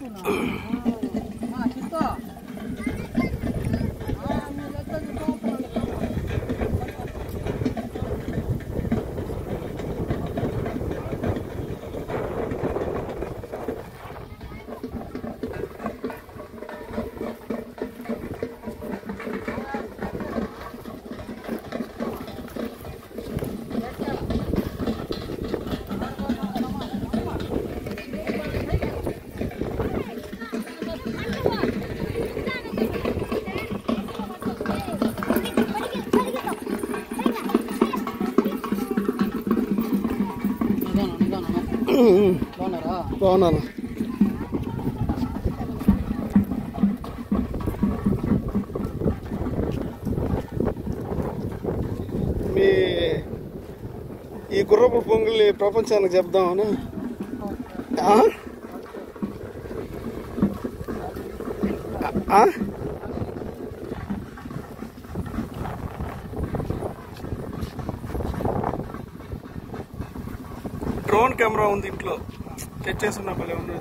在哪 బాగున్నాను మీ ఈ గుర్రపు పొంగుల్ని ప్రపంచానికి చెప్దామని? ఆ? డ్రోన్ కెమెరా ఉంది ఇంట్లో. తెచ్చేస్తున్నా భలే ఉన్నది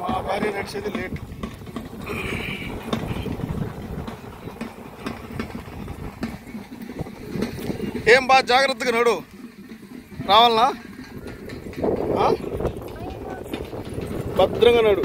మా భార్య నడిచేది లేట్. ఏం బా జాగ్రత్తగా నడు. రావాలనా? భద్రంగా నడు.